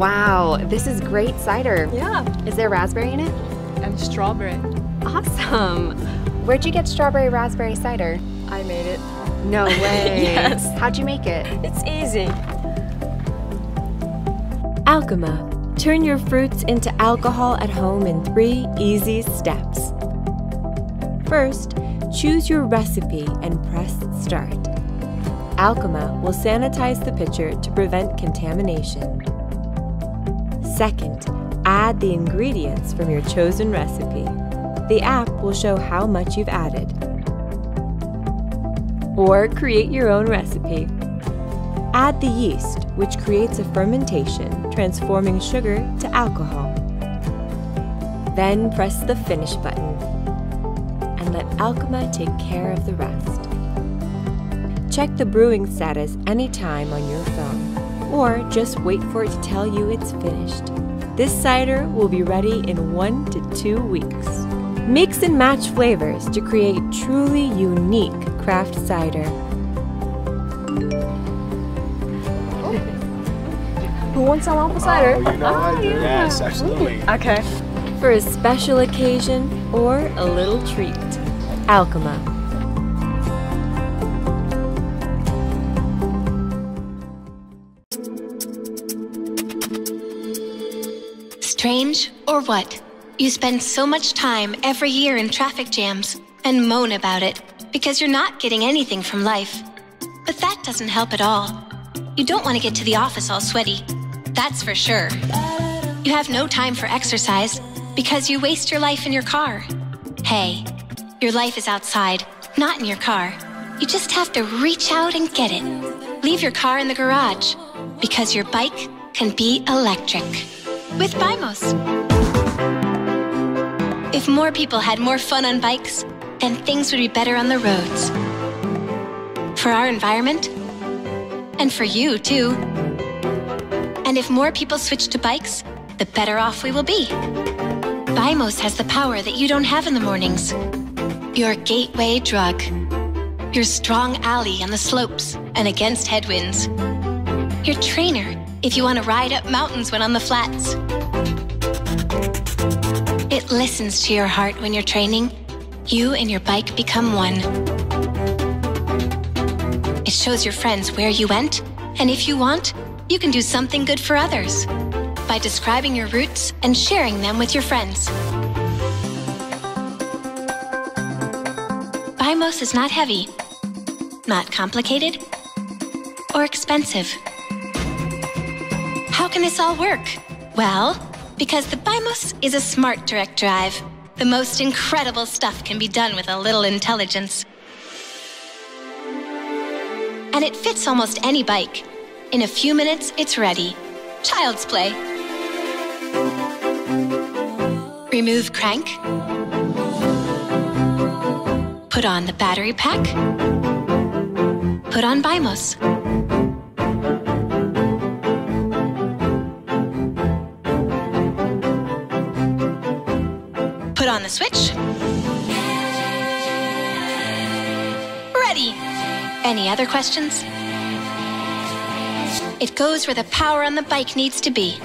Wow, this is great cider. Yeah, Is there raspberry in it? and strawberry. Awesome. Where'd you get strawberry raspberry cider? I made it. No way. Yes. How'd you make it? It's easy. Alchema. Turn your fruits into alcohol at home in three easy steps. First, choose your recipe and press start. Alchema will sanitize the pitcher to prevent contamination. Second, add the ingredients from your chosen recipe. The app will show how much you've added. Or create your own recipe. Add the yeast, which creates a fermentation, transforming sugar to alcohol. Then press the finish button and let Alchema take care of the rest. Check the brewing status anytime on your phone, or just wait for it to tell you it's finished. This cider will be ready in one to two weeks. Mix and match flavors to create truly unique craft cider. Who wants some apple oh, cider? Oh, you know I do. Ah, yes, absolutely. Okay. For a special occasion or a little treat. Alchema. Strange or what? You spend so much time every year in traffic jams and moan about it because you're not getting anything from life. But that doesn't help at all. You don't want to get to the office all sweaty. That's for sure. You have no time for exercise because you waste your life in your car. Hey, your life is outside, not in your car. You just have to reach out and get it. Leave your car in the garage because your bike can be electric with Bimoz. If more people had more fun on bikes, then things would be better on the roads. For our environment, and for you too. And if more people switch to bikes, the better off we will be. Bimoz has the power that you don't have in the mornings. Your gateway drug. Your strong ally on the slopes and against headwinds. Your trainer if you want to ride up mountains when on the flats. It listens to your heart when you're training. You and your bike become one. It shows your friends where you went, and if you want, you can do something good for others by describing your routes and sharing them with your friends. Bimoz is not heavy, not complicated, or expensive. Can this all work? Well, because the Bimoz is a smart direct drive. The most incredible stuff can be done with a little intelligence. And it fits almost any bike. In a few minutes, it's ready. Child's play. Remove crank. Put on the battery pack. Put on Bimoz. Switch. Ready. Any other questions? It goes where the power on the bike needs to be.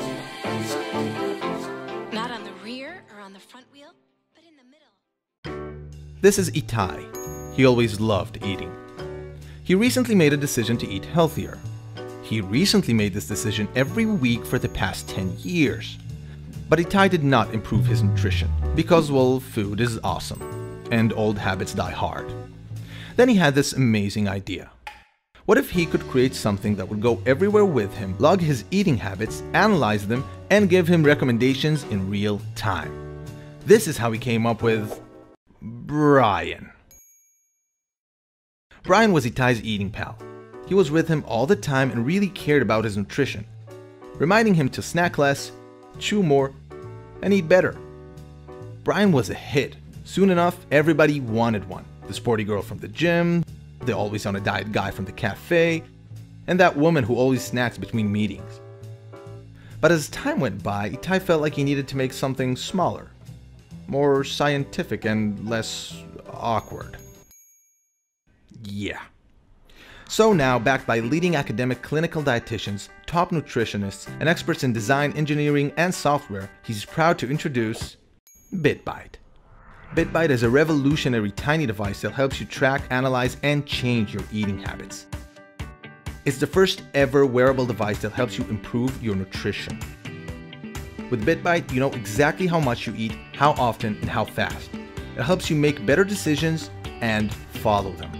Not on the rear or on the front wheel, but in the middle. This is Itai. He always loved eating. He recently made a decision to eat healthier. He recently made this decision every week for the past 10 years. But Itai did not improve his nutrition because, well, food is awesome and old habits die hard. Then he had this amazing idea. What if he could create something that would go everywhere with him, log his eating habits, analyze them, and give him recommendations in real time? This is how he came up with Brian. Brian was Itai's eating pal. He was with him all the time and really cared about his nutrition, reminding him to snack less, chew more, and eat better. Brian was a hit. Soon enough, everybody wanted one. The sporty girl from the gym, the always on a diet guy from the cafe, and that woman who always snacks between meetings. But as time went by, Itai felt like he needed to make something smaller, more scientific, and less awkward. Yeah. So now, backed by leading academic clinical dietitians, top nutritionists, and experts in design, engineering, and software, he's proud to introduce BitBite. BitBite is a revolutionary tiny device that helps you track, analyze, and change your eating habits. It's the first ever wearable device that helps you improve your nutrition. With BitBite, you know exactly how much you eat, how often, and how fast. It helps you make better decisions and follow them.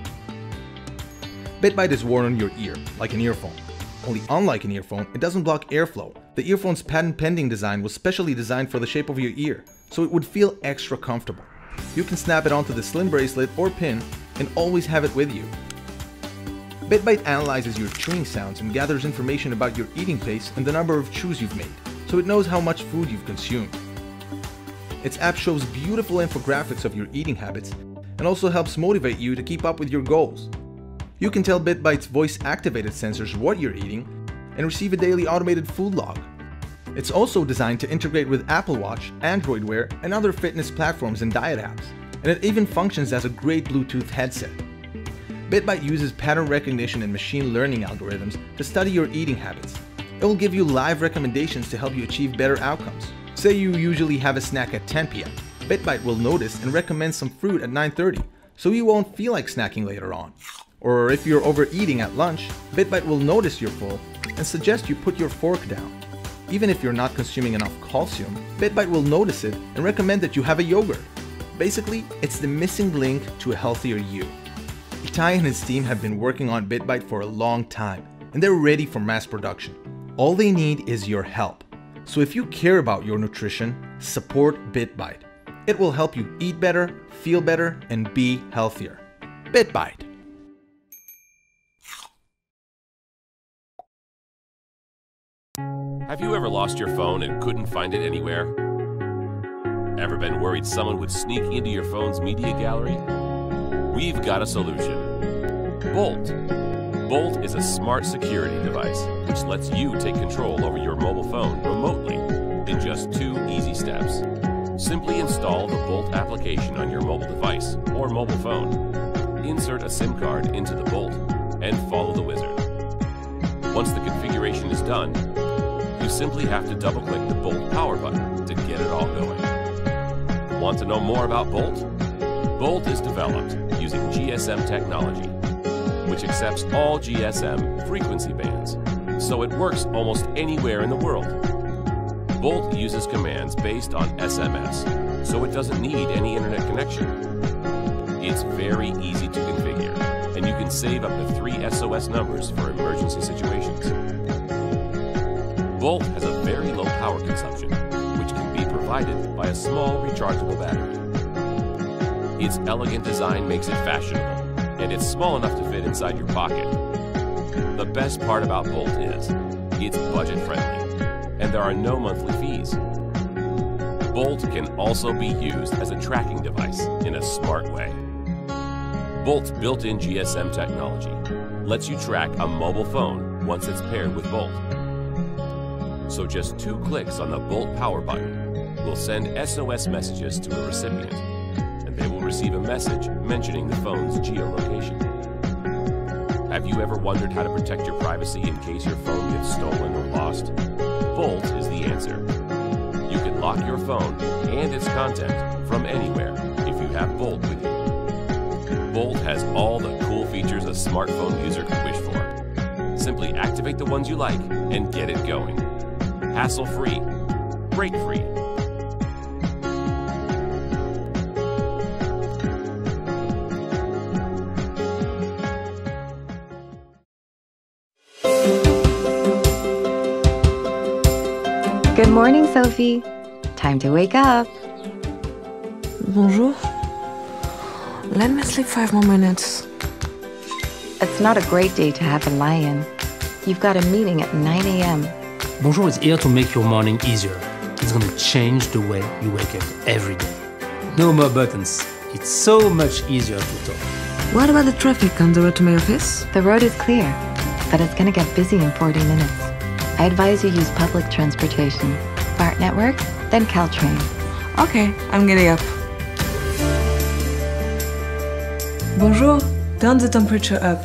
BitBite is worn on your ear, like an earphone. Only unlike an earphone, it doesn't block airflow. The earphone's patent pending design was specially designed for the shape of your ear, so it would feel extra comfortable. You can snap it onto the slim bracelet or pin and always have it with you. BitBite analyzes your chewing sounds and gathers information about your eating pace and the number of chews you've made, so it knows how much food you've consumed. Its app shows beautiful infographics of your eating habits and also helps motivate you to keep up with your goals. You can tell BitBite's voice-activated sensors what you're eating and receive a daily automated food log. It's also designed to integrate with Apple Watch, Android Wear, and other fitness platforms and diet apps, and it even functions as a great Bluetooth headset. BitBite uses pattern recognition and machine learning algorithms to study your eating habits. It will give you live recommendations to help you achieve better outcomes. Say you usually have a snack at 10 p.m. BitBite will notice and recommend some fruit at 9.30, so you won't feel like snacking later on. Or if you're overeating at lunch, BitBite will notice you're full and suggest you put your fork down. Even if you're not consuming enough calcium, BitBite will notice it and recommend that you have a yogurt. Basically, it's the missing link to a healthier you. Itai and his team have been working on BitBite for a long time, and they're ready for mass production. All they need is your help. So if you care about your nutrition, support BitBite. It will help you eat better, feel better, and be healthier. BitBite. Have you ever lost your phone and couldn't find it anywhere? Ever been worried someone would sneak into your phone's media gallery? We've got a solution. Bolt. Bolt is a smart security device which lets you take control over your mobile phone remotely in just two easy steps. Simply install the Bolt application on your mobile device or mobile phone. Insert a SIM card into the Bolt and follow the wizard. Once the configuration is done, you simply have to double click the Bolt power button to get it all going. Want to know more about Bolt? Bolt is developed using GSM technology, which accepts all GSM frequency bands, so it works almost anywhere in the world. Bolt uses commands based on SMS, so it doesn't need any internet connection. It's very easy to configure, and you can save up to three SOS numbers for emergency situations. Bolt has a very low power consumption, which can be provided by a small rechargeable battery. Its elegant design makes it fashionable, and it's small enough to fit inside your pocket. The best part about Bolt is it's budget friendly, and there are no monthly fees. Bolt can also be used as a tracking device in a smart way. Bolt's built-in GSM technology lets you track a mobile phone once it's paired with Bolt. So just two clicks on the Bolt power button will send SOS messages to a recipient, and they will receive a message mentioning the phone's geolocation. Have you ever wondered how to protect your privacy in case your phone gets stolen or lost? Bolt is the answer. You can lock your phone and its content from anywhere if you have Bolt with you. Bolt has all the cool features a smartphone user could wish for. Simply activate the ones you like and get it going. Hassle free, break free. Good morning, Sophie. Time to wake up. Bonjour. Let me sleep five more minutes. It's not a great day to have a lie-in. You've got a meeting at 9 a.m. Bonjour is here to make your morning easier. It's gonna change the way you wake up every day. No more buttons. It's so much easier to talk. What about the traffic on the road to my office? The road is clear, but it's gonna get busy in 40 minutes. I advise you use public transportation. BART network, then Caltrain. Okay, I'm getting up. Bonjour. Turn the temperature up.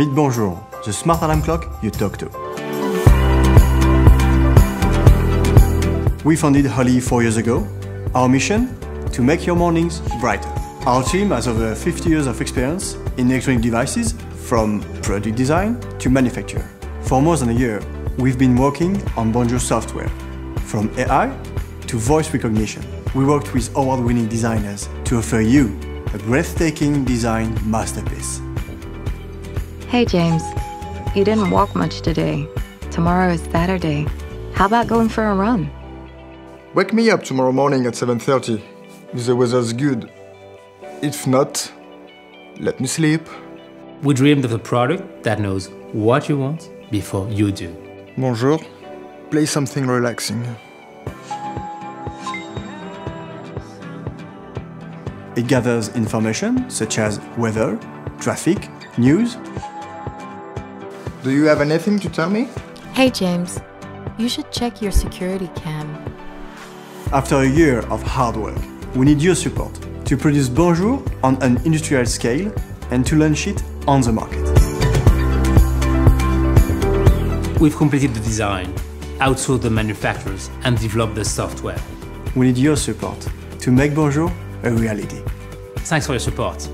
Meet Bonjour, the smart alarm clock you talk to. We founded Holi four years ago. Our mission? To make your mornings brighter. Our team has over 50 years of experience in electronic devices, from product design to manufacture. For more than a year, we've been working on Bonjour software, from AI to voice recognition. We worked with award-winning designers to offer you a breathtaking design masterpiece. Hey, James. You didn't walk much today. Tomorrow is Saturday. How about going for a run? Wake me up tomorrow morning at 7.30 if the weather's good. If not, let me sleep. We dreamed of a product that knows what you want before you do. Bonjour. Play something relaxing. It gathers information such as weather, traffic, news. Do you have anything to tell me? Hey, James. You should check your security cam. After a year of hard work, we need your support to produce Bonjour on an industrial scale and to launch it on the market. We've completed the design, outsourced the manufacturers, and developed the software. We need your support to make Bonjour a reality. Thanks for your support.